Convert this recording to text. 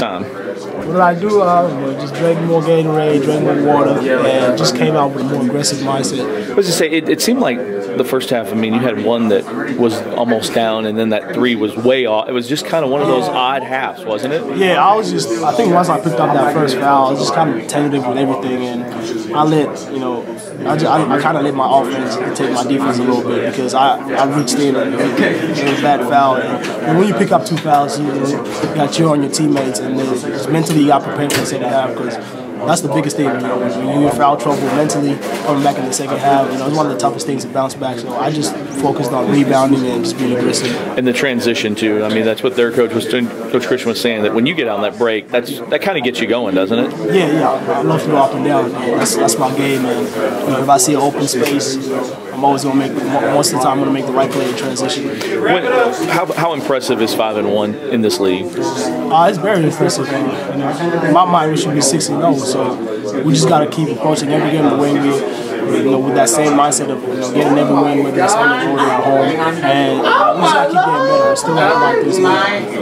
time? What did I do? Uh, just drank more Gatorade, drank more water, and just came out with a more aggressive mindset. I was to say, it, it seemed like the first half. I mean, you had one that was almost down, and then that three was way off. It was just kind of one of those odd halves, wasn't it? Yeah, I was just. I think once I picked up that first foul, I was just kind of tentative with everything, and I let you know. I, just, I, I kind of let my offense take my defense a little bit because I, I reached in and it was a bad foul. And, and when you pick up two fouls, you, you, you got cheer on your teammates, and then mentally you got prepared for the second half because that's the biggest thing. You know, when you're in foul trouble mentally, coming back in the second half, you know, it's one of the toughest things to bounce back. So I just focused on rebounding and just being aggressive. And the transition too. I mean, that's what their coach was doing. Coach Christian was saying that when you get on that break, that's that kind of gets you going, doesn't it? Yeah, yeah. I love to go up and down. That's, that's my game, and you know, if I see an open space, I'm always gonna make. Most of the time, I'm gonna make the right play in transition. When, how, how impressive is five and one in this league? Uh, it's very impressive. Uh, you know, in my mind, we should be six and zero. So we just got to keep approaching every game the way we, you know, with that same mindset of you know, getting every win, whether it's on the road or at home, and uh, we just got to keep getting better. We're still not like this.